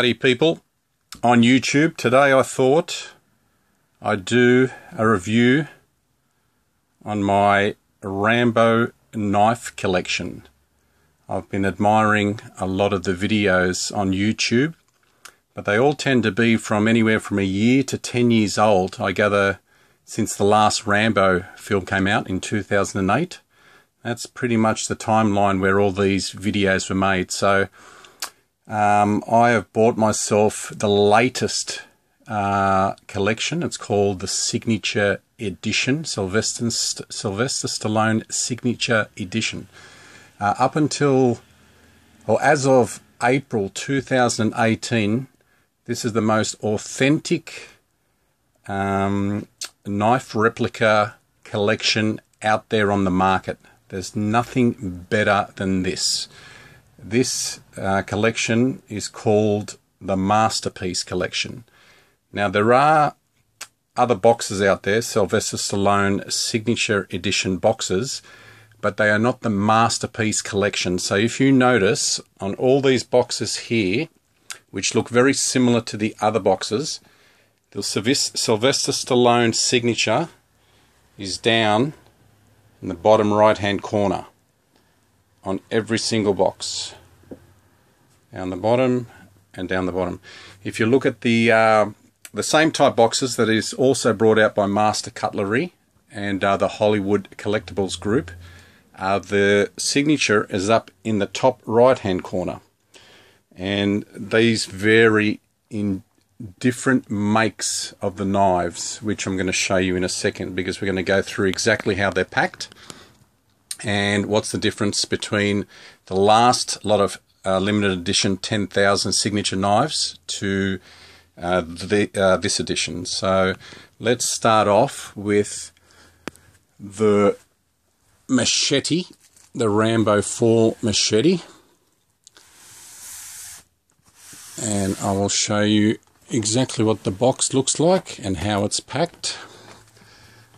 Howdy, people. On YouTube, today I thought I'd do a review on my Rambo knife collection. I've been admiring a lot of the videos on YouTube, but they all tend to be from anywhere from a year to 10 years old, I gather, since the last Rambo film came out in 2008. That's pretty much the timeline where all these videos were made. So um, I have bought myself the latest uh, collection. It's called the Signature Edition, Sylvester, Sylvester Stallone Signature Edition. Uh, up until, or as of April 2018, this is the most authentic um, knife replica collection out there on the market. There's nothing better than this. This uh, collection is called the Masterpiece Collection. Now, there are other boxes out there, Sylvester Stallone Signature Edition boxes, but they are not the Masterpiece Collection. So, if you notice on all these boxes here, which look very similar to the other boxes, the Sylvester Stallone signature is down in the bottom right hand corner on every single box. Down the bottom and down the bottom. If you look at the uh, the same type boxes that is also brought out by Master Cutlery and uh, the Hollywood Collectibles Group, uh, the signature is up in the top right hand corner. And these vary in different makes of the knives, which I'm going to show you in a second because we're going to go through exactly how they're packed and what's the difference between the last lot of uh, limited edition 10,000 signature knives to uh, the, uh, this edition. So let's start off with the machete, the Rambo 4 machete. And I will show you exactly what the box looks like and how it's packed.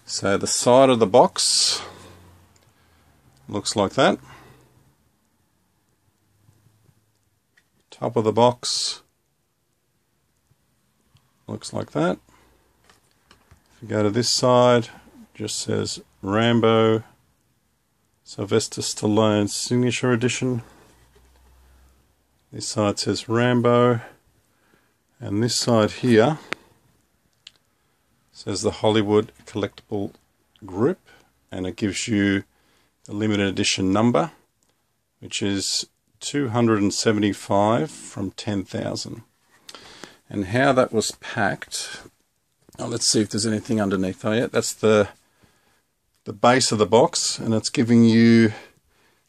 So the side of the box looks like that. Top of the box looks like that. If you go to this side, just says Rambo Sylvester Stallone Signature Edition. This side says Rambo, and this side here says the Hollywood Collectible Group, and it gives you the limited edition number, which is 275 from 10,000. And how that was packed, oh, let's see if there's anything underneath. Oh, yeah, that's the the base of the box, and it's giving you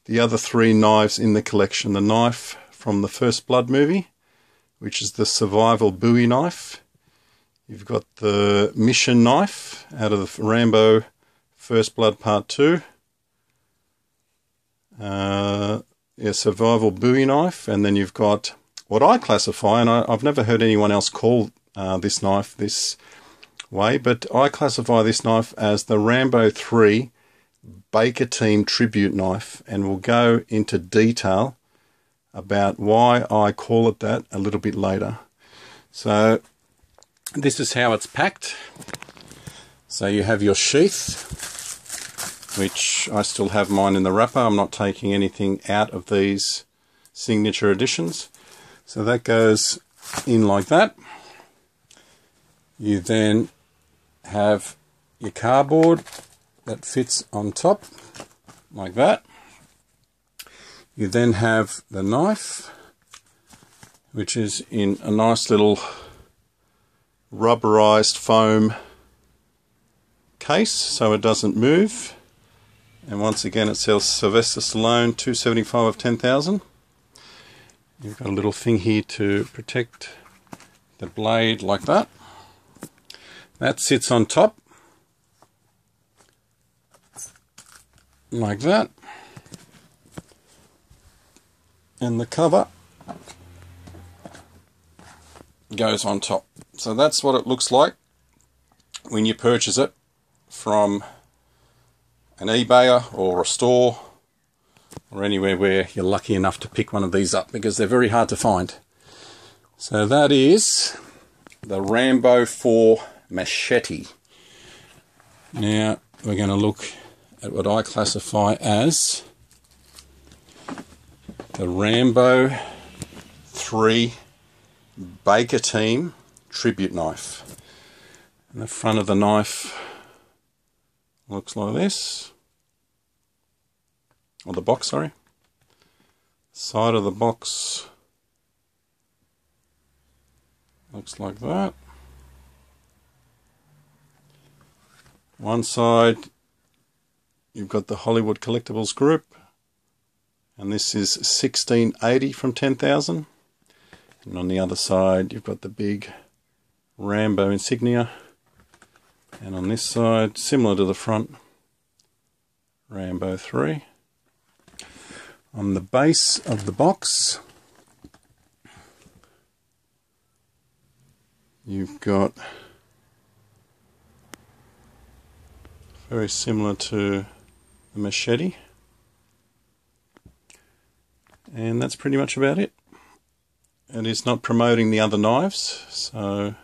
the other three knives in the collection. The knife from the First Blood movie, which is the survival Bowie knife. You've got the mission knife out of the Rambo First Blood Part 2 uh, a survival Bowie knife, and then you've got what I classify, and I, have never heard anyone else call uh, this knife this way, but I classify this knife as the Rambo 3 Baker Team Tribute Knife, and we'll go into detail about why I call it that a little bit later. So, this is how it's packed. So, you have your sheath which I still have mine in the wrapper. I'm not taking anything out of these signature editions. So that goes in like that. You then have your cardboard that fits on top like that. You then have the knife which is in a nice little rubberized foam case so it doesn't move and once again it says Sylvester Stallone 275 of 10,000 you've got a little thing here to protect the blade like that. That sits on top. Like that. And the cover goes on top. So that's what it looks like when you purchase it from an eBayer or a store or anywhere where you're lucky enough to pick one of these up because they're very hard to find. So that is the Rambo 4 machete. Now we're going to look at what I classify as the Rambo 3 Baker Team tribute knife. And the front of the knife looks like this. Or the box, sorry. Side of the box looks like that. One side you've got the Hollywood Collectibles Group and this is 1680 from 10,000 and on the other side you've got the big Rambo insignia and on this side similar to the front Rambo 3 on the base of the box you've got very similar to the machete. And that's pretty much about it. And it is not promoting the other knives so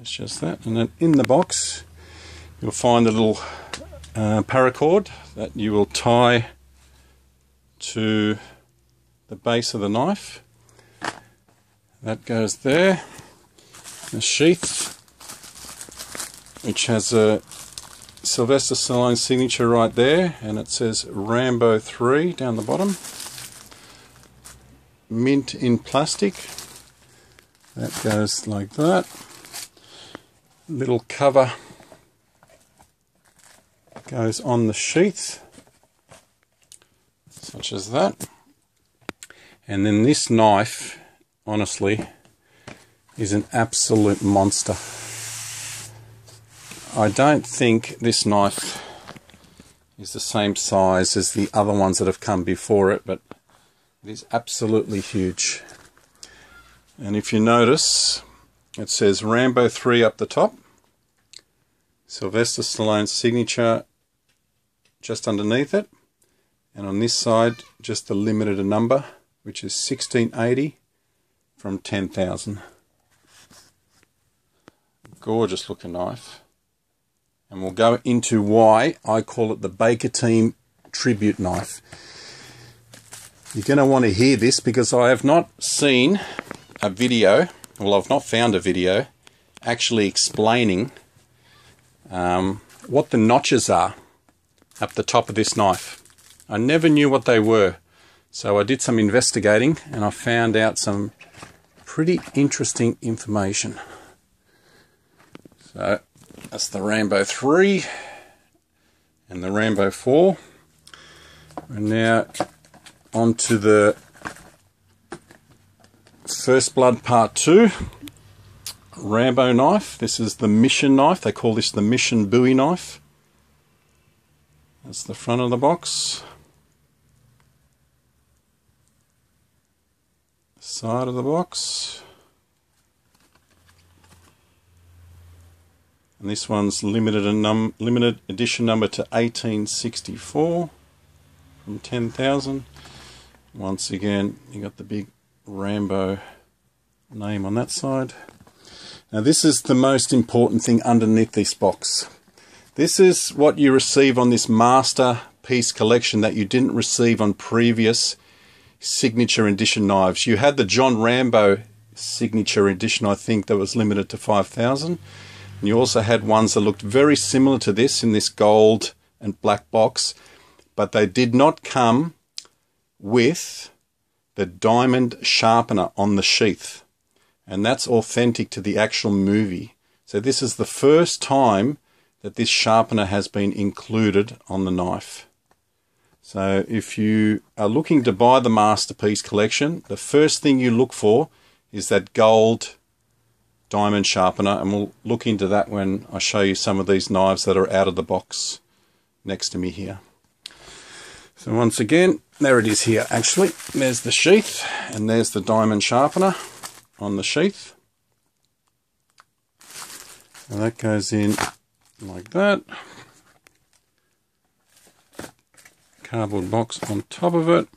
it's just that. And then in the box you'll find a little uh, paracord that you will tie to the base of the knife. That goes there. The sheath which has a Sylvester Stallone signature right there and it says Rambo 3 down the bottom. Mint in plastic. That goes like that little cover goes on the sheath such as that. And then this knife honestly is an absolute monster. I don't think this knife is the same size as the other ones that have come before it but it is absolutely huge. And if you notice, it says Rambo 3 up the top, Sylvester Stallone's signature just underneath it, and on this side, just the limited a number, which is 1680 from 10,000. Gorgeous looking knife. And we'll go into why I call it the Baker Team Tribute Knife. You're going to want to hear this because I have not seen a video, well, I've not found a video actually explaining um, what the notches are up the top of this knife. I never knew what they were, so I did some investigating and I found out some pretty interesting information. So that's the Rambo 3 and the Rambo 4. And now onto the First Blood Part 2 Rambo knife. This is the mission knife. They call this the mission Bowie knife. That's the front of the box. Side of the box. And this one's limited, limited edition number to 1864 from 10,000. Once again, you got the big Rambo name on that side. Now this is the most important thing underneath this box. This is what you receive on this master piece collection that you didn't receive on previous signature edition knives. You had the John Rambo signature edition, I think, that was limited to 5,000. And you also had ones that looked very similar to this in this gold and black box, but they did not come with the diamond sharpener on the sheath. And that's authentic to the actual movie. So this is the first time that this sharpener has been included on the knife. So if you are looking to buy the Masterpiece collection, the first thing you look for is that gold diamond sharpener and we'll look into that when I show you some of these knives that are out of the box next to me here. So once again, there it is here actually. There's the sheath and there's the diamond sharpener on the sheath. And that goes in like that. Cardboard box on top of it.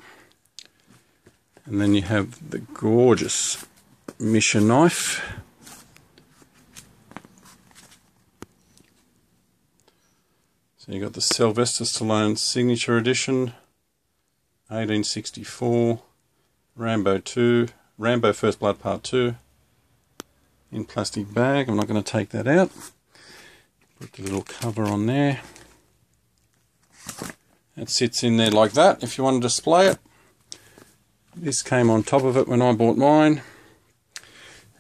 And then you have the gorgeous Mission knife. So you've got the Sylvester Stallone Signature Edition, 1864, Rambo 2, Rambo First Blood Part 2, in plastic bag. I'm not going to take that out. Put the little cover on there. It sits in there like that if you want to display it. This came on top of it when I bought mine.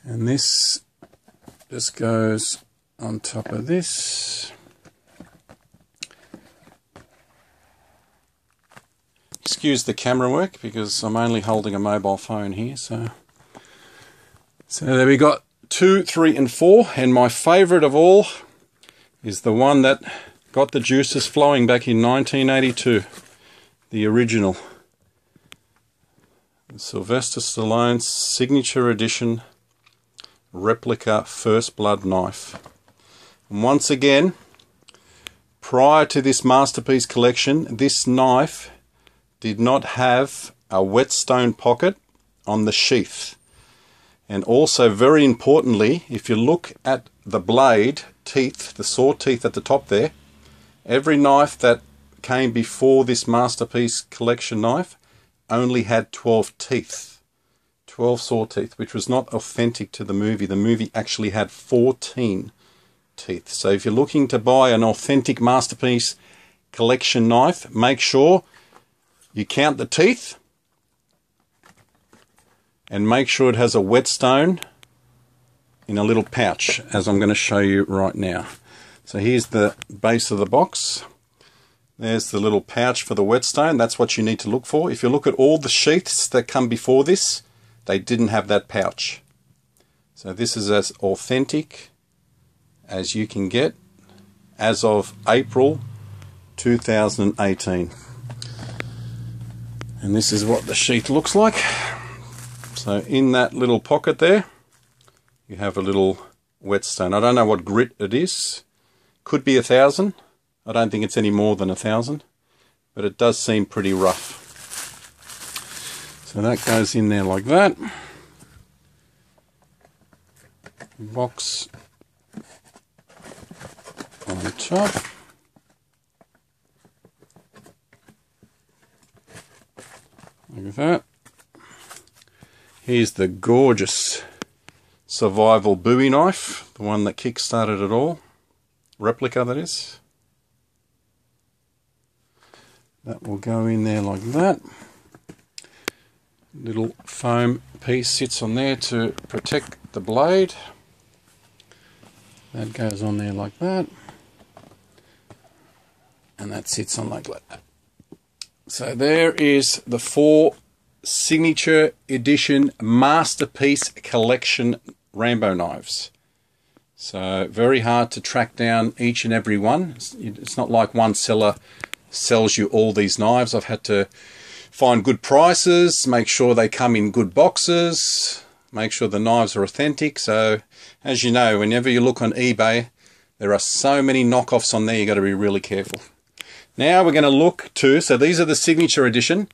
And this just goes on top of this. Excuse the camera work because I'm only holding a mobile phone here. So, so there we got two, three, and four. And my favourite of all is the one that got the juices flowing back in 1982, the original. Sylvester Stallone's signature edition replica First Blood knife. And once again, prior to this masterpiece collection, this knife did not have a whetstone pocket on the sheath. And also, very importantly, if you look at the blade teeth, the saw teeth at the top there, every knife that came before this masterpiece collection knife only had 12 teeth. 12 saw teeth, which was not authentic to the movie. The movie actually had 14 teeth. So if you're looking to buy an authentic masterpiece collection knife, make sure you count the teeth and make sure it has a whetstone in a little pouch, as I'm going to show you right now. So here's the base of the box. There's the little pouch for the whetstone. That's what you need to look for. If you look at all the sheaths that come before this, they didn't have that pouch. So this is as authentic as you can get as of April 2018. And this is what the sheath looks like. So in that little pocket there, you have a little whetstone. I don't know what grit it is. Could be a thousand. I don't think it's any more than a thousand, but it does seem pretty rough. So that goes in there like that. Box on top. That. Here's the gorgeous survival Bowie knife, the one that kick-started it all. Replica, that is. That will go in there like that. Little foam piece sits on there to protect the blade. That goes on there like that. And that sits on like that. So there is the four signature edition masterpiece collection Rambo knives. So very hard to track down each and every one. It's not like one seller sells you all these knives. I've had to find good prices, make sure they come in good boxes, make sure the knives are authentic. So as you know, whenever you look on eBay, there are so many knockoffs on there, you've got to be really careful. Now we're going to look to, so these are the signature edition.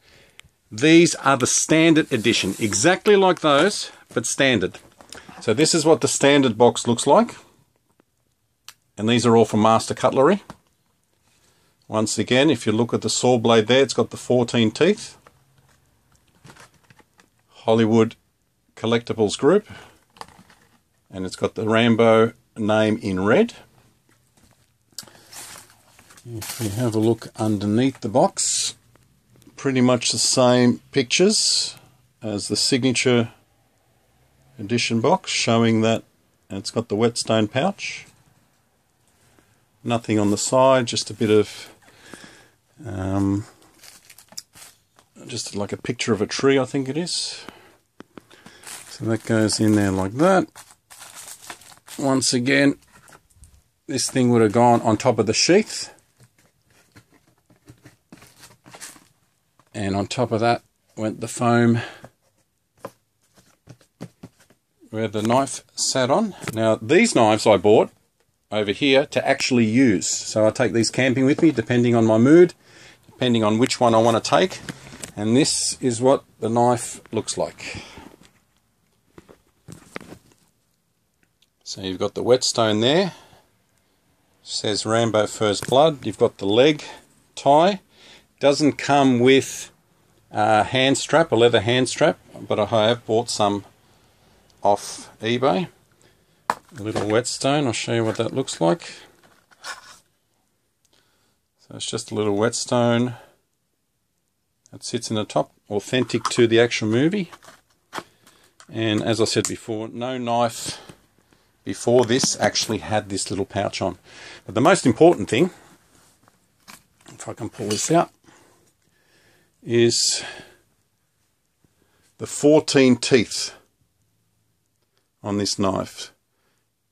These are the standard edition, exactly like those, but standard. So this is what the standard box looks like. And these are all from Master Cutlery. Once again, if you look at the saw blade there, it's got the 14 teeth. Hollywood Collectibles Group. And it's got the Rambo name in red. If we have a look underneath the box, pretty much the same pictures as the signature edition box, showing that it's got the whetstone pouch. Nothing on the side, just a bit of um, just like a picture of a tree, I think it is. So that goes in there like that. Once again, this thing would have gone on top of the sheath. And on top of that went the foam where the knife sat on. Now, these knives I bought over here to actually use. So I take these camping with me depending on my mood depending on which one I want to take. And this is what the knife looks like. So you've got the whetstone there. says Rambo First Blood. You've got the leg tie. Doesn't come with a hand strap, a leather hand strap, but I have bought some off eBay. A little whetstone. I'll show you what that looks like. So it's just a little whetstone that sits in the top, authentic to the actual movie. And as I said before, no knife before this actually had this little pouch on. But the most important thing, if I can pull this out, is the 14 teeth on this knife.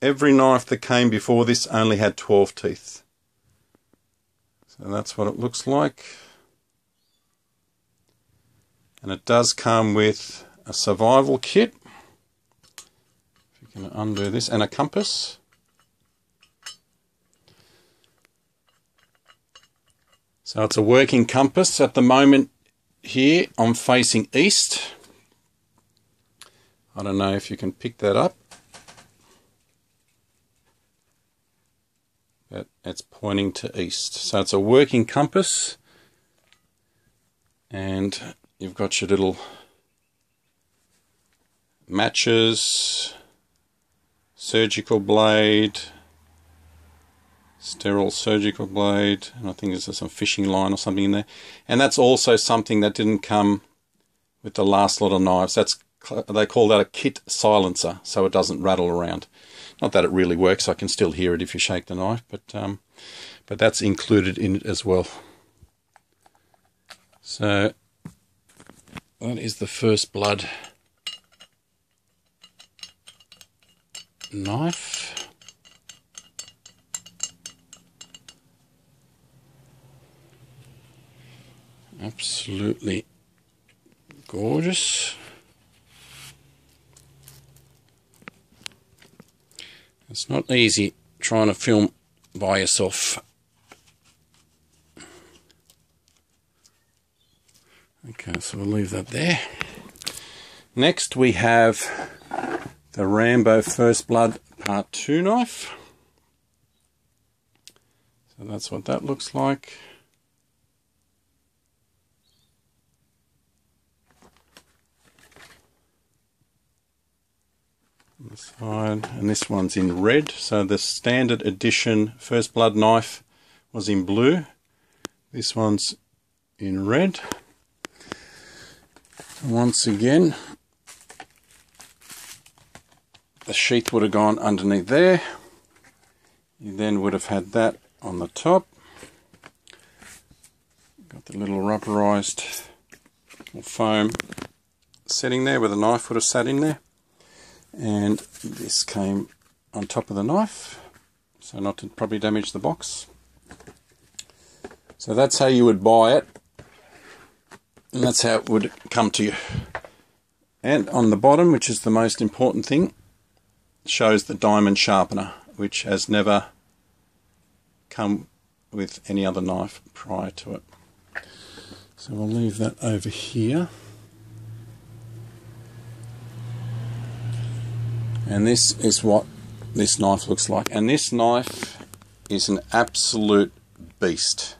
Every knife that came before this only had 12 teeth. So that's what it looks like. And it does come with a survival kit. If you can undo this, and a compass. So it's a working compass. At the moment here I'm facing east. I don't know if you can pick that up. But it's pointing to east. So it's a working compass. And you've got your little matches, surgical blade, sterile surgical blade, and I think there's some fishing line or something in there. And that's also something that didn't come with the last lot of knives. That's they call that a kit silencer, so it doesn't rattle around. Not that it really works; I can still hear it if you shake the knife, but um, but that's included in it as well. So that is the first blood knife. Absolutely gorgeous. It's not easy trying to film by yourself. Okay, so we'll leave that there. Next we have the Rambo First Blood Part 2 knife. So that's what that looks like. Side, and this one's in red. So the standard edition First Blood knife was in blue. This one's in red. once again, the sheath would have gone underneath there. You then would have had that on the top. Got the little rubberized foam setting there where the knife would have sat in there. And this came on top of the knife, so not to probably damage the box. So that's how you would buy it, and that's how it would come to you. And on the bottom, which is the most important thing, shows the diamond sharpener, which has never come with any other knife prior to it. So we'll leave that over here. And this is what this knife looks like. And this knife is an absolute beast.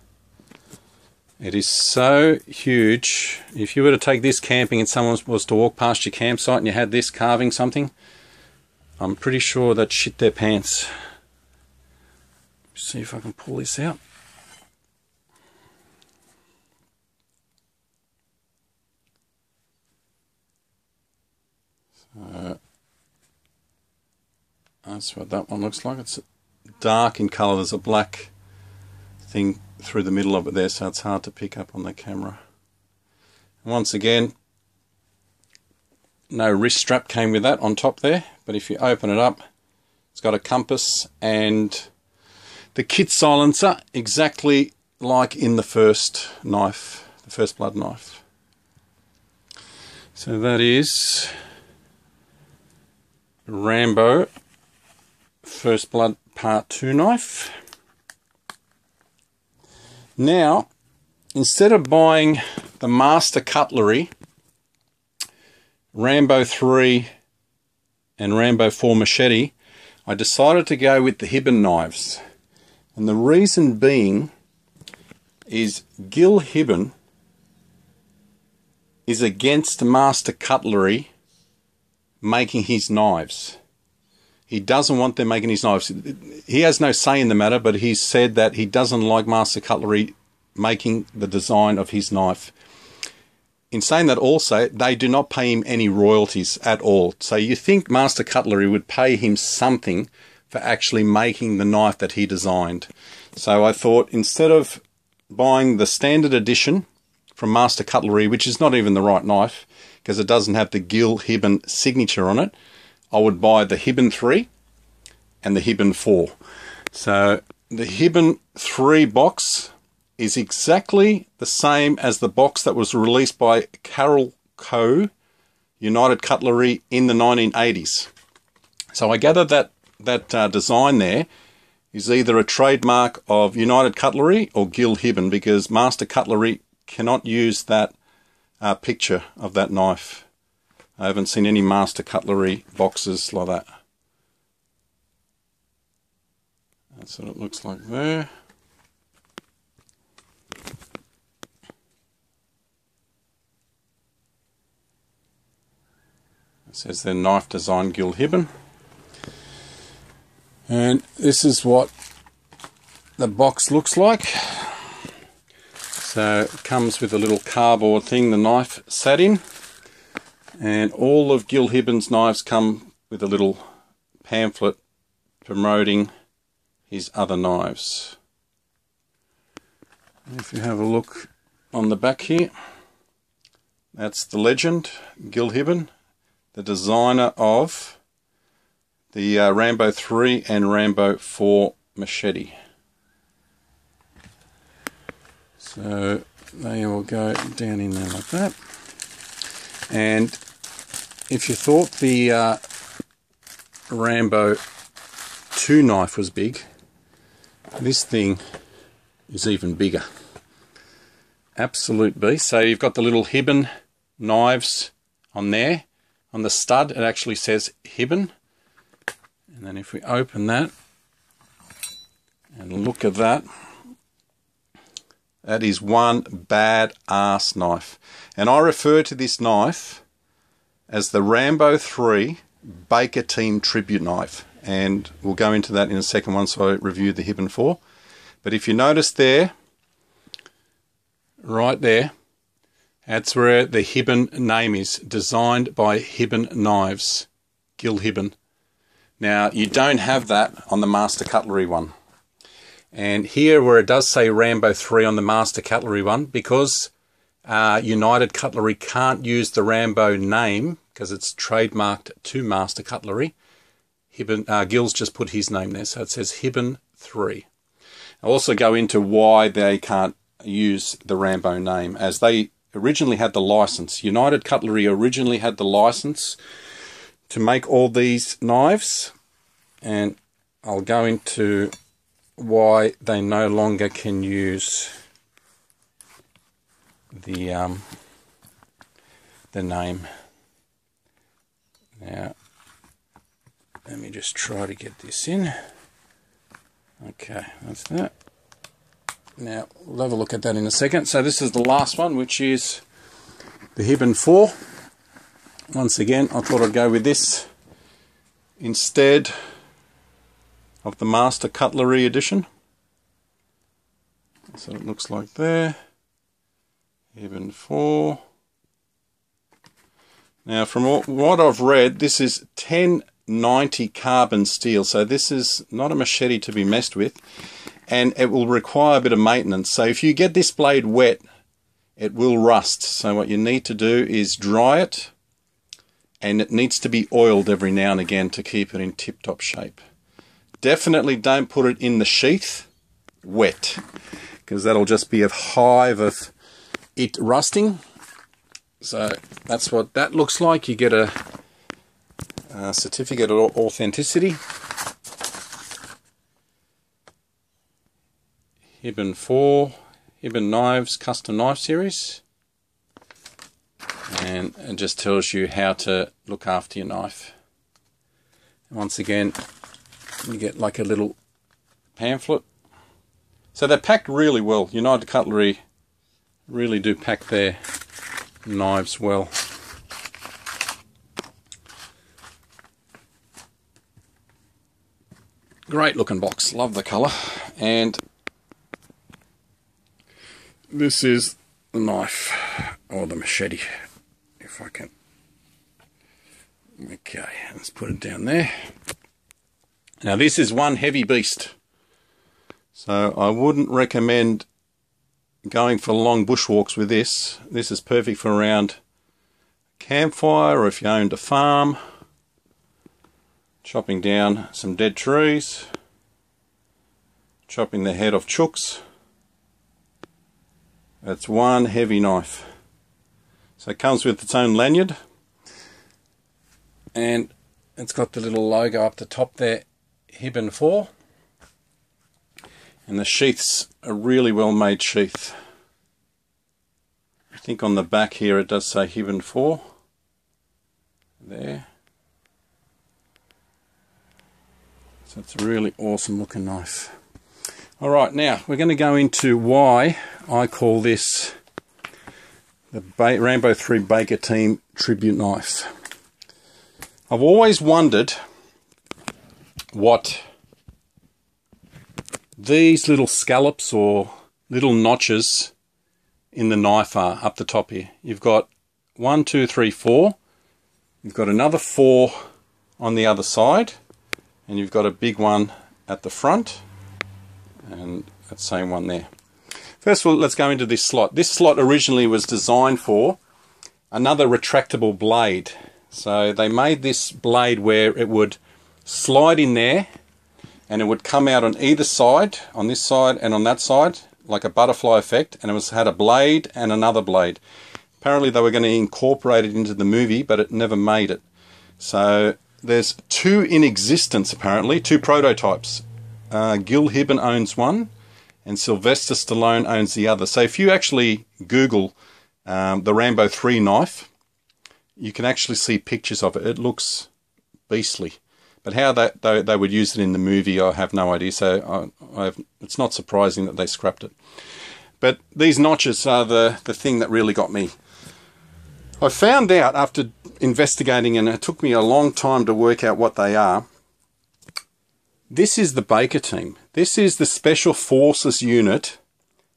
It is so huge. If you were to take this camping and someone was to walk past your campsite and you had this carving something, I'm pretty sure that shit their pants. See if I can pull this out. So that's what that one looks like. It's dark in colour. There's a black thing through the middle of it there, so it's hard to pick up on the camera. And once again, no wrist strap came with that on top there but if you open it up it's got a compass and the kit silencer exactly like in the first knife the first blood knife so that is Rambo first blood part 2 knife now instead of buying the master cutlery Rambo 3 and Rambo 4 machete, I decided to go with the Hibben knives. And the reason being is Gil Hibben is against Master Cutlery making his knives. He doesn't want them making his knives. He has no say in the matter, but he said that he doesn't like Master Cutlery making the design of his knife. In saying that, also, they do not pay him any royalties at all. So you think Master Cutlery would pay him something for actually making the knife that he designed. So I thought instead of buying the standard edition from Master Cutlery, which is not even the right knife because it doesn't have the Gil Hibben signature on it, I would buy the Hibben 3 and the Hibben 4. So the Hibben 3 box is exactly the same as the box that was released by Carol Co. United Cutlery in the 1980s. So I gather that that uh, design there is either a trademark of United Cutlery or Gil Hibben because Master Cutlery cannot use that uh, picture of that knife. I haven't seen any Master Cutlery boxes like that. That's what it looks like there. It says their knife design Gil Hibben. And this is what the box looks like. So it comes with a little cardboard thing the knife sat in. And all of Gil Hibben's knives come with a little pamphlet promoting his other knives. If you have a look on the back here, that's the legend, Gil Hibben the designer of the uh, Rambo 3 and Rambo 4 machete. So they will go down in there like that. And if you thought the uh, Rambo 2 knife was big, this thing is even bigger. Absolute beast. So you've got the little Hibben knives on there on the stud, it actually says Hibben. And then if we open that and look at that, that is one bad ass knife. And I refer to this knife as the Rambo 3 Baker Team Tribute Knife. And we'll go into that in a second once I review the Hibben 4. But if you notice there, right there, that's where the Hibben name is, designed by Hibben Knives, Gil Hibben. Now, you don't have that on the Master Cutlery one. And here where it does say Rambo 3 on the Master Cutlery one, because uh, United Cutlery can't use the Rambo name, because it's trademarked to Master Cutlery, Hibben, uh, Gil's just put his name there, so it says Hibben 3. I'll also go into why they can't use the Rambo name, as they originally had the license. United Cutlery originally had the license to make all these knives, and I'll go into why they no longer can use the um, the name. Now, let me just try to get this in. Okay, that's that. Now, we'll have a look at that in a second. So this is the last one, which is the Hibben 4. Once again, I thought I'd go with this instead of the Master Cutlery edition. So it looks like there. Hibben 4. Now, from what I've read, this is 1090 carbon steel. So this is not a machete to be messed with and it will require a bit of maintenance. So if you get this blade wet, it will rust. So what you need to do is dry it and it needs to be oiled every now and again to keep it in tip-top shape. Definitely don't put it in the sheath wet because that'll just be a hive of it rusting. So that's what that looks like. You get a, a certificate of authenticity. Hibben 4, Hibben Knives Custom Knife Series. And it just tells you how to look after your knife. And Once again, You get like a little pamphlet. So they're packed really well. United Cutlery really do pack their knives well. Great looking box, love the colour. And this is the knife, or the machete, if I can. Okay, let's put it down there. Now this is one heavy beast. So I wouldn't recommend going for long bushwalks with this. This is perfect for around campfire or if you owned a farm chopping down some dead trees, chopping the head off chooks. That's one heavy knife. So it comes with its own lanyard and it's got the little logo up the top there, Hibben 4. And the sheath's a really well made sheath. I think on the back here it does say Hibben 4. There. So it's a really awesome looking knife. Alright, now we're going to go into why I call this the Rambo 3 Baker Team Tribute Knife. I've always wondered what these little scallops or little notches in the knife are up the top here. You've got one, two, three, four. You've got another four on the other side and you've got a big one at the front and that same one there. First of all, let's go into this slot. This slot originally was designed for another retractable blade. So they made this blade where it would slide in there and it would come out on either side, on this side and on that side, like a butterfly effect, and it was had a blade and another blade. Apparently they were going to incorporate it into the movie, but it never made it. So there's two in existence apparently, two prototypes. Uh, Gil Hibben owns one, and Sylvester Stallone owns the other. So if you actually Google um, the Rambo 3 knife, you can actually see pictures of it. It looks beastly. But how that they, they would use it in the movie, I have no idea. So I, I it's not surprising that they scrapped it. But these notches are the, the thing that really got me. I found out after investigating, and it took me a long time to work out what they are. This is the Baker team. This is the Special Forces unit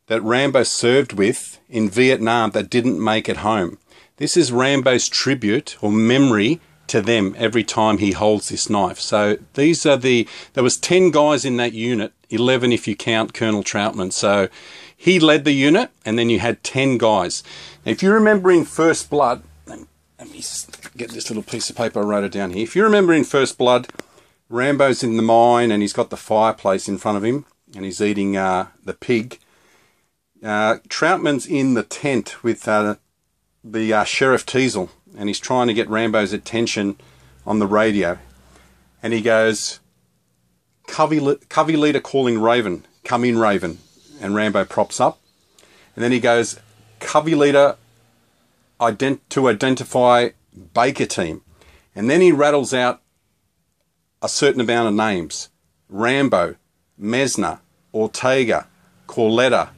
that Rambo served with in Vietnam that didn't make it home. This is Rambo's tribute or memory to them every time he holds this knife. So these are the, there was 10 guys in that unit, 11 if you count Colonel Trautman. So he led the unit and then you had 10 guys. Now, if you remember in First Blood, let me get this little piece of paper, I wrote it down here. If you remember in First Blood, Rambo's in the mine and he's got the fireplace in front of him and he's eating uh, the pig. Uh, Trautman's in the tent with uh, the uh, Sheriff Teasle and he's trying to get Rambo's attention on the radio. And he goes, Covey, Covey leader calling Raven, come in Raven. And Rambo props up. And then he goes, Covey leader ident- to identify Baker team. And then he rattles out a certain amount of names Rambo, Messner, Ortega, Coletta,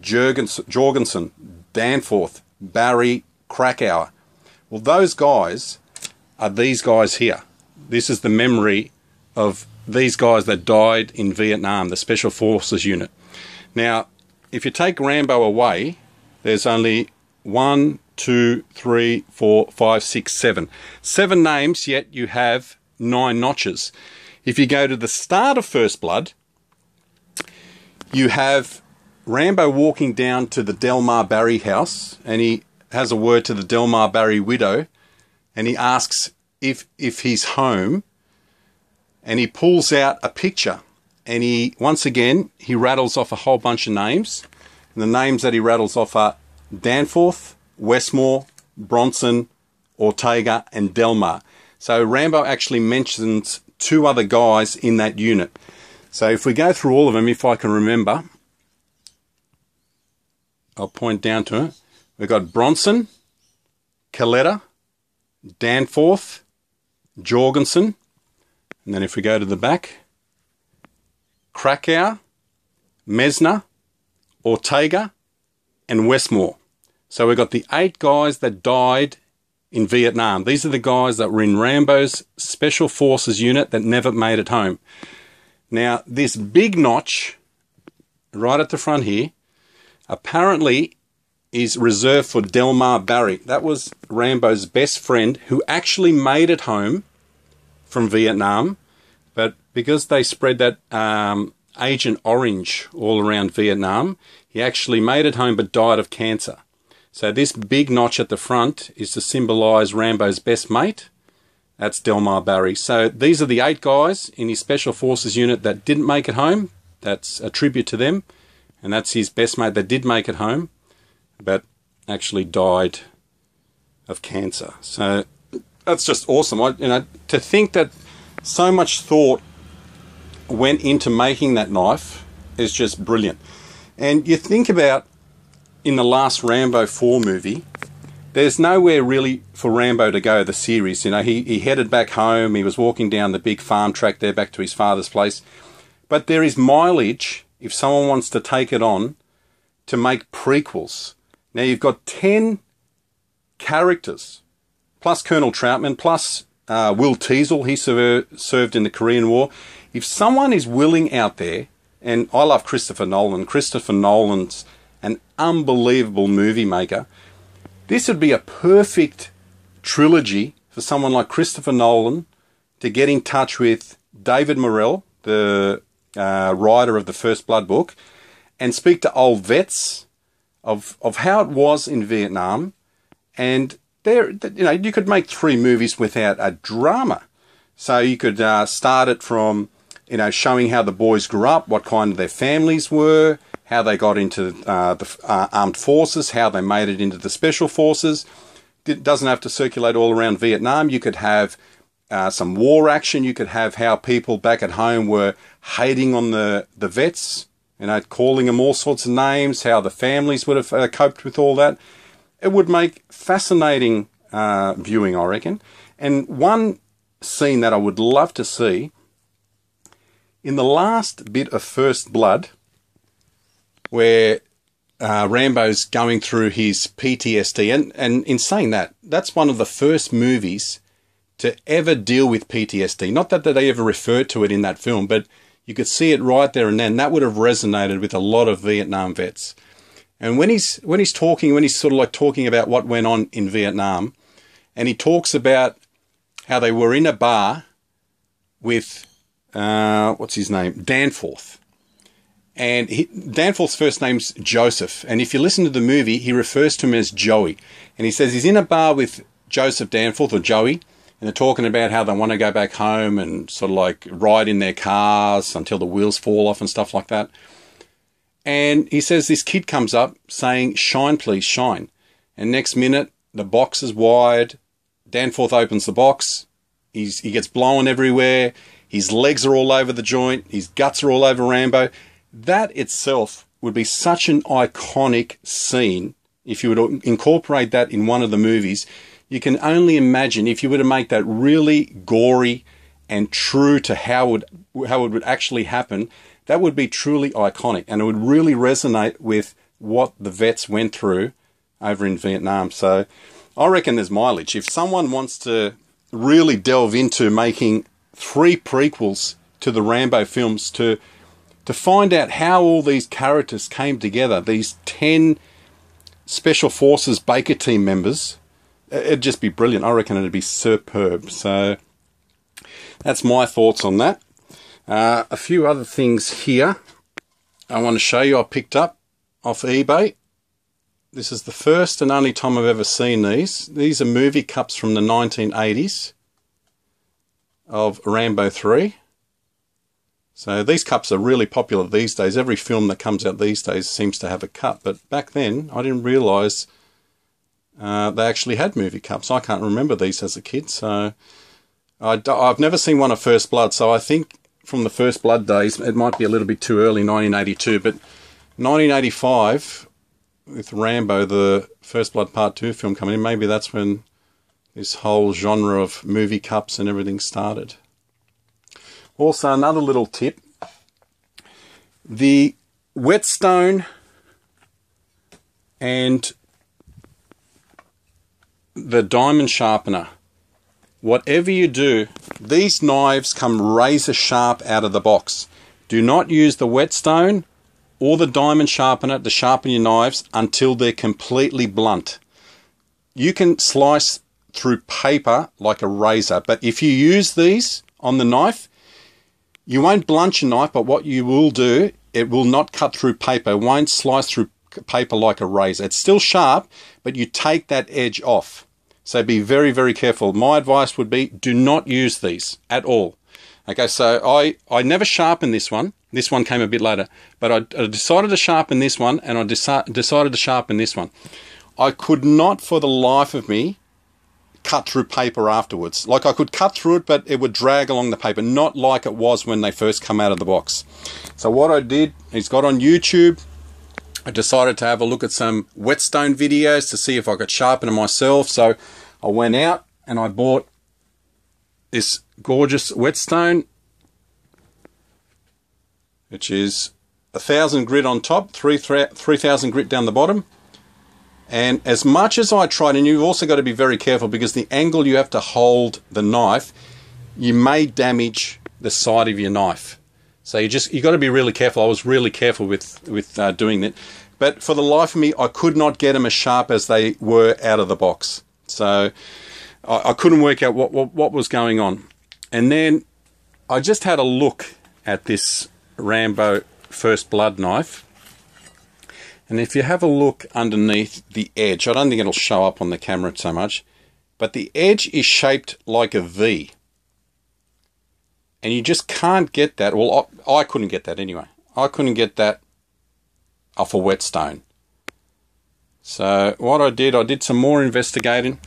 Jorgensen, Danforth, Berry, Krakow. Well, those guys are these guys here. This is the memory of these guys that died in Vietnam, the Special Forces unit. Now, if you take Rambo away, there's only one, two, three, four, five, six, seven. Seven names, yet you have nine notches. If you go to the start of First Blood, you have Rambo walking down to the Delmar Berry house and he has a word to the Delmar Berry widow and he asks if if he's home and he pulls out a picture and he once again he rattles off a whole bunch of names and the names that he rattles off are Danforth, Westmore, Bronson, Ortega, and Delmar. So Rambo actually mentions two other guys in that unit. So if we go through all of them, if I can remember, I'll point down to it. We've got Bronson, Coletta, Danforth, Jorgensen, and then if we go to the back, Krakow, Messner, Ortega, and Westmore. So we've got the eight guys that died in Vietnam. These are the guys that were in Rambo's Special Forces unit that never made it home. Now, this big notch right at the front here apparently is reserved for Delmar Berry. That was Rambo's best friend who actually made it home from Vietnam, but because they spread that um, Agent Orange all around Vietnam, he actually made it home but died of cancer. So this big notch at the front is to symbolise Rambo's best mate. That's Delmar Berry. So these are the eight guys in his Special Forces unit that didn't make it home. That's a tribute to them. And that's his best mate that did make it home, but actually died of cancer. So that's just awesome. I, you know, to think that so much thought went into making that knife is just brilliant. And you think about in the last Rambo 4 movie, there's nowhere really for Rambo to go, the series. You know, he, he headed back home, he was walking down the big farm track there back to his father's place. But there is mileage if someone wants to take it on to make prequels. Now you've got 10 characters, plus Colonel Trautman, plus uh, Will Teasle, he served in the Korean War. If someone is willing out there, and I love Christopher Nolan, Christopher Nolan's an unbelievable movie maker. This would be a perfect trilogy for someone like Christopher Nolan to get in touch with David Morrell, the uh, writer of the First Blood book, and speak to old vets of of how it was in Vietnam, and there, you know, you could make three movies without a drama. So you could uh, start it from, you know, showing how the boys grew up, what kind of their families were, how they got into uh, the uh, armed forces, how they made it into the special forces. It doesn't have to circulate all around Vietnam. You could have uh, some war action. You could have how people back at home were hating on the, the vets, you know, calling them all sorts of names, how the families would have uh, coped with all that. It would make fascinating uh, viewing, I reckon. And one scene that I would love to see in the last bit of First Blood, where uh, Rambo's going through his PTSD. And, and in saying that, that's one of the first movies to ever deal with PTSD. Not that they ever referred to it in that film, but you could see it right there and then. That would have resonated with a lot of Vietnam vets. And when he's when he's talking, when he's sort of like talking about what went on in Vietnam, and he talks about how they were in a bar with uh, what's his name, Danforth, and he, Danforth's first name's Joseph. And if you listen to the movie, he refers to him as Joey. And he says he's in a bar with Joseph Danforth or Joey, and they're talking about how they want to go back home and sort of like ride in their cars until the wheels fall off and stuff like that. And he says this kid comes up saying, Shine, please, shine. And next minute, the box is wired. Danforth opens the box. He's, he gets blown everywhere. His legs are all over the joint. His guts are all over Rambo. That itself would be such an iconic scene if you were to incorporate that in one of the movies. You can only imagine if you were to make that really gory and true to how would how it would actually happen. That would be truly iconic, and it would really resonate with what the vets went through over in Vietnam. So, I reckon there's mileage. If someone wants to really delve into making three prequels to the Rambo films to to find out how all these characters came together, these 10 Special Forces Baker team members, it'd just be brilliant. I reckon it'd be superb. So that's my thoughts on that. Uh, a few other things here I want to show you I picked up off eBay. This is the first and only time I've ever seen these. These are movie cups from the 1980s of Rambo 3. So these cups are really popular these days. Every film that comes out these days seems to have a cup. But back then, I didn't realise uh, they actually had movie cups. I can't remember these as a kid. So I, I've never seen one of First Blood. So I think from the First Blood days, it might be a little bit too early, 1982. But 1985, with Rambo, the First Blood Part 2 film coming in, maybe that's when this whole genre of movie cups and everything started. Also, another little tip The whetstone and the diamond sharpener, whatever you do, these knives come razor sharp out of the box. Do not use the whetstone or the diamond sharpener to sharpen your knives until they're completely blunt. You can slice through paper like a razor, but if you use these on the knife, you won't blunt your knife, but what you will do, it will not cut through paper. Won't slice through paper like a razor. It's still sharp, but you take that edge off. So be very, very careful. My advice would be do not use these at all. Okay, so I, I never sharpened this one. This one came a bit later, but I, I decided to sharpen this one and I deci- decided to sharpen this one. I could not for the life of me cut through paper afterwards. Like I could cut through it, but it would drag along the paper, not like it was when they first come out of the box. So what I did is got on YouTube. I decided to have a look at some whetstone videos to see if I could sharpen it myself. So I went out and I bought this gorgeous whetstone, which is a thousand grit on top, three three thousand grit down the bottom. And as much as I tried, and you've also got to be very careful because the angle you have to hold the knife, you may damage the side of your knife. So you just you got to be really careful. I was really careful with with uh, doing that, but for the life of me, I could not get them as sharp as they were out of the box. So I, I couldn't work out what, what what was going on. And then I just had a look at this Rambo First Blood knife and if you have a look underneath the edge, I don't think it'll show up on the camera so much, but the edge is shaped like a V. And you just can't get that. Well, I, I couldn't get that anyway. I couldn't get that off a whetstone. So what I did, I did some more investigating.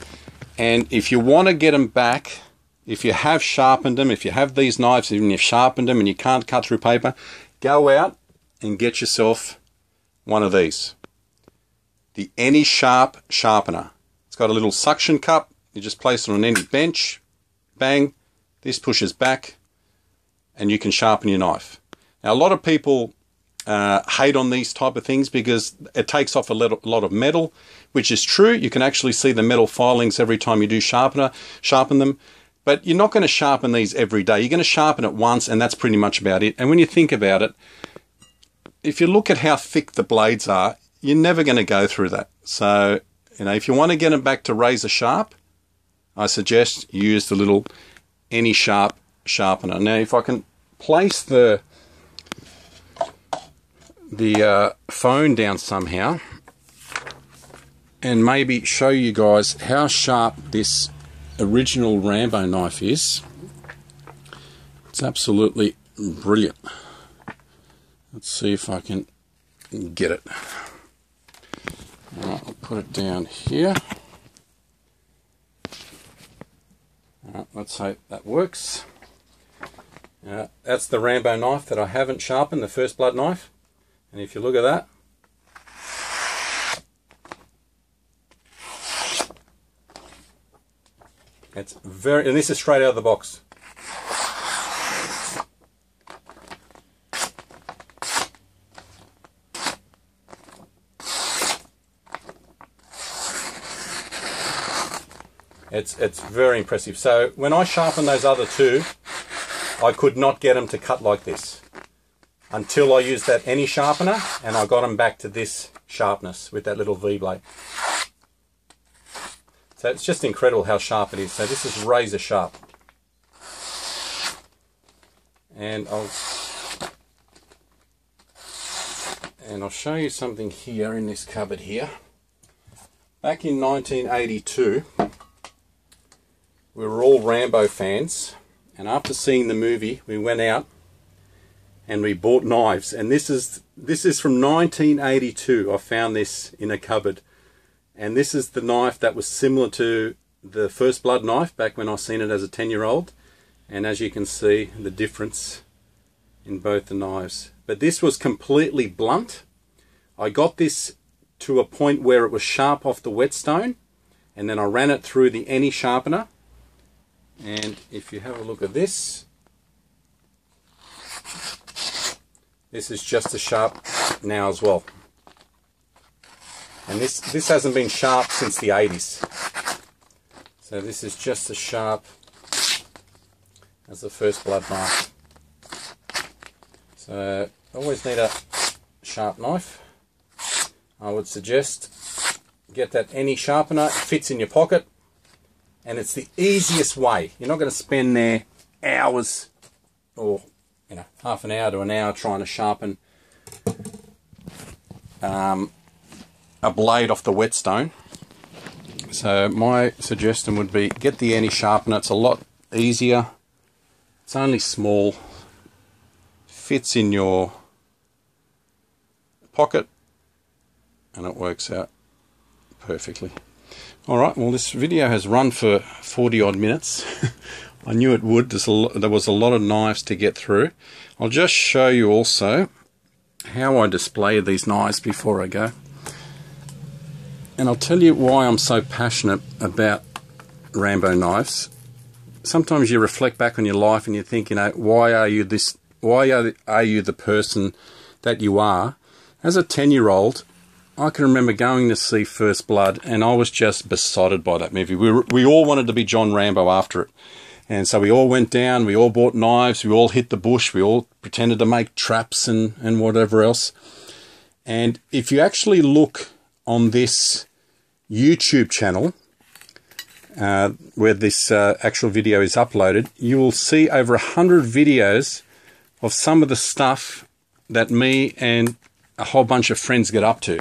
And if you want to get them back, if you have sharpened them, if you have these knives and you've sharpened them and you can't cut through paper, go out and get yourself one of these. The AnySharp Sharpener. It's got a little suction cup. You just place it on any bench. Bang. This pushes back and you can sharpen your knife. Now, a lot of people uh, hate on these type of things because it takes off a lot of metal, which is true. You can actually see the metal filings every time you do sharpener, sharpen them. But you're not going to sharpen these every day. You're going to sharpen it once, and that's pretty much about it. And when you think about it, if you look at how thick the blades are, you're never going to go through that. So, you know, if you want to get them back to razor sharp, I suggest use the little AnySharp sharpener. Now, if I can place the the uh, phone down somehow and maybe show you guys how sharp this original Rambo knife is. It's absolutely brilliant. Let's see if I can get it. Alright, I'll put it down here. Alright, let's hope that works. Uh, that's the Rambo knife that I haven't sharpened, the first blood knife. And if you look at that, it's very, and this is straight out of the box. It's, it's very impressive. So when I sharpen those other two, I could not get them to cut like this until I used that any sharpener and I got them back to this sharpness with that little V-blade. So it's just incredible how sharp it is. So this is razor sharp. And I'll and I'll show you something here in this cupboard here. Back in 1982, we were all Rambo fans, and after seeing the movie, we went out and we bought knives. And this is this is from 1982. I found this in a cupboard, and this is the knife that was similar to the First Blood knife back when I seen it as a 10 year old. And as you can see, the difference in both the knives. But this was completely blunt. I got this to a point where it was sharp off the whetstone, and then I ran it through the any sharpener and if you have a look at this this is just as sharp now as well. And this, this hasn't been sharp since the 80s. So this is just as sharp as the first blood knife. So always need a sharp knife. I would suggest get that any sharpener, it fits in your pocket and it's the easiest way. You're not going to spend there hours or you know half an hour to an hour trying to sharpen um, a blade off the whetstone. So my suggestion would be get the any sharpener. It's a lot easier. It's only small. Fits in your pocket and it works out perfectly. Alright, well this video has run for 40 odd minutes. I knew it would. Lot, there was a lot of knives to get through. I'll just show you also how I display these knives before I go. And I'll tell you why I'm so passionate about Rambo knives. Sometimes you reflect back on your life and you think, you know, why are you this? Why are, are you the person that you are? As a 10 year old, I can remember going to see First Blood and I was just besotted by that movie. We, we all wanted to be John Rambo after it. And so we all went down, we all bought knives, we all hit the bush, we all pretended to make traps and, and whatever else. And if you actually look on this YouTube channel, uh, where this uh, actual video is uploaded, you will see over a hundred videos of some of the stuff that me and a whole bunch of friends get up to.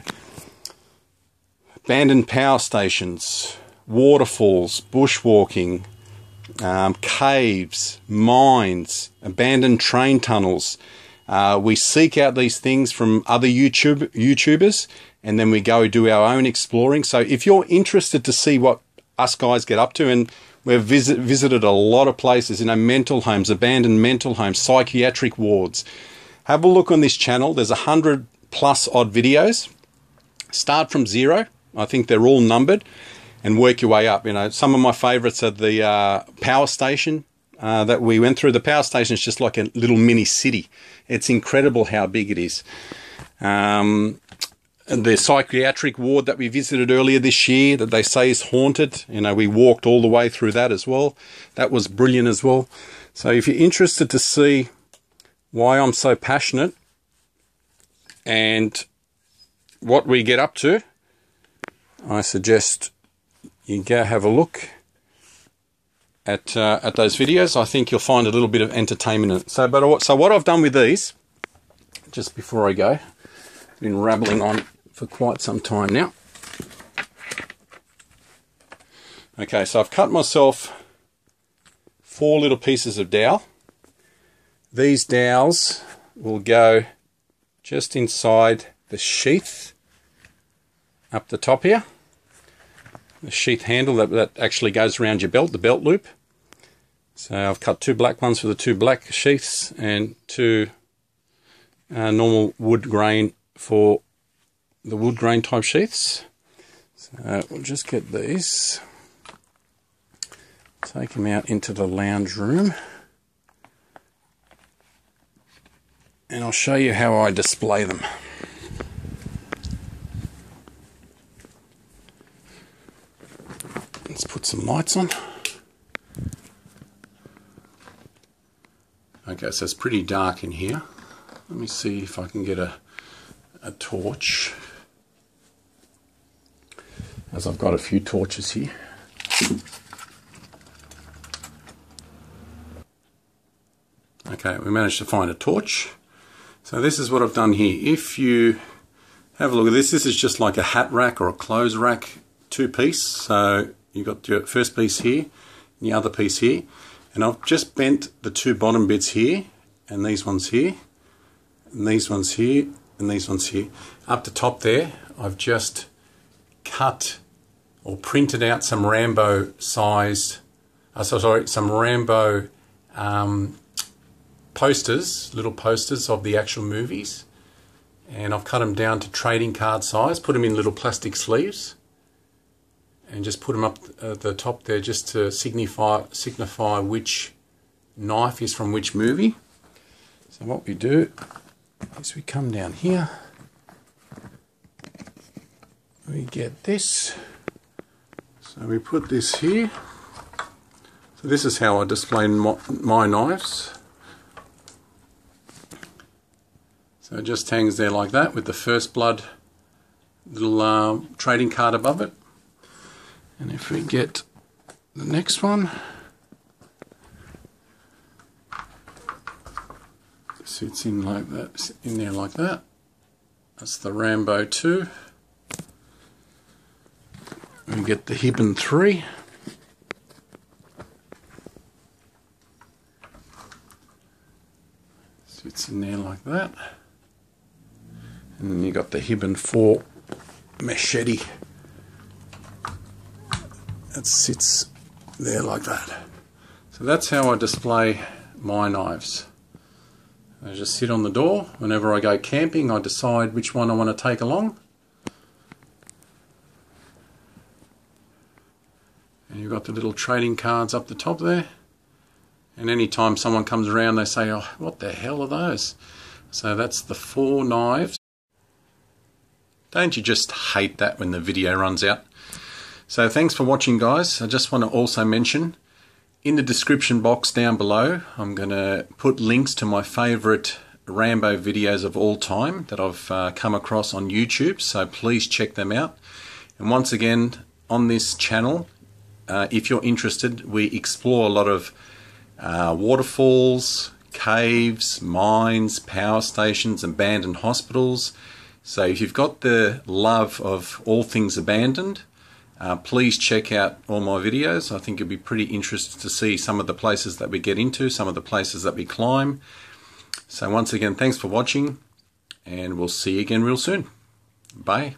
Abandoned power stations, waterfalls, bushwalking, um, caves, mines, abandoned train tunnels. Uh, we seek out these things from other YouTube YouTubers, and then we go do our own exploring. So if you're interested to see what us guys get up to, and we've visit, visited a lot of places, you know, mental homes, abandoned mental homes, psychiatric wards. Have a look on this channel. There's a hundred plus odd videos. Start from zero. I think they're all numbered and work your way up. You know, some of my favourites are the uh, power station uh, that we went through. The power station is just like a little mini city. It's incredible how big it is. Um, the psychiatric ward that we visited earlier this year that they say is haunted. You know, we walked all the way through that as well. That was brilliant as well. So if you're interested to see why I'm so passionate and what we get up to, I suggest you go have a look at uh, at those videos. I think you'll find a little bit of entertainment in it. So, but so what I've done with these, just before I go, been rambling on for quite some time now. Okay, so I've cut myself four little pieces of dowel. These dowels will go just inside the sheath up the top here the sheath handle that, that actually goes around your belt, the belt loop. So I've cut two black ones for the two black sheaths and two uh, normal wood grain for the wood grain type sheaths. So we'll just get these, take them out into the lounge room. And I'll show you how I display them. Let's put some lights on. Okay, so it's pretty dark in here. Let me see if I can get a, a torch. As I've got a few torches here. Okay, we managed to find a torch. So this is what I've done here. If you have a look at this, this is just like a hat rack or a clothes rack two piece. So you've got your first piece here and the other piece here and I've just bent the two bottom bits here and these ones here and these ones here and these ones here. Up the top there I've just cut or printed out some Rambo sized uh, so sorry some Rambo um, posters little posters of the actual movies and I've cut them down to trading card size put them in little plastic sleeves and just put them up at the top there just to signify signify which knife is from which movie. So what we do is we come down here, we get this. So we put this here. So this is how I display my, knives. So it just hangs there like that with the first blood little uh, trading card above it. And if we get the next one, sits in like that, in there like that. That's the Rambo 2. We get the Hibben 3. Sits in there like that. And then you got the Hibben 4 machete. It sits there like that. So that's how I display my knives. I just sit on the door. Whenever I go camping, I decide which one I want to take along. And you've got the little trading cards up the top there. And anytime someone comes around, they say, oh, what the hell are those? So that's the four knives. Don't you just hate that when the video runs out? So thanks for watching guys. I just want to also mention in the description box down below I'm going to put links to my favourite Rambo videos of all time that I've uh, come across on YouTube so please check them out. And once again on this channel uh, if you're interested we explore a lot of uh, waterfalls, caves, mines, power stations, abandoned hospitals so if you've got the love of all things abandoned, uh, please check out all my videos. I think you'll be pretty interested to see some of the places that we get into, some of the places that we climb. So once again, thanks for watching and we'll see you again real soon. Bye.